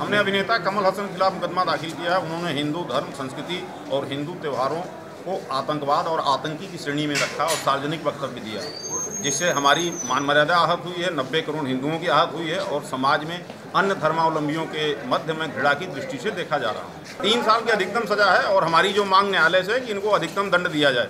हमने अभिनेता कमल हसन के खिलाफ मुकदमा दाखिल किया है। उन्होंने हिंदू धर्म, संस्कृति और हिंदू त्योहारों को आतंकवाद और आतंकी की श्रेणी में रखा और सार्वजनिक वक्तव्य दिया, जिससे हमारी मान मर्यादा आहत हुई है, नब्बे करोड़ हिंदुओं की आहत हुई है और समाज में अन्य धर्मावलंबियों के मध्य में घृणा की दृष्टि से देखा जा रहा है। तीन साल की अधिकतम सजा है और हमारी जो मांग न्यायालय से कि इनको अधिकतम दंड दिया जाए।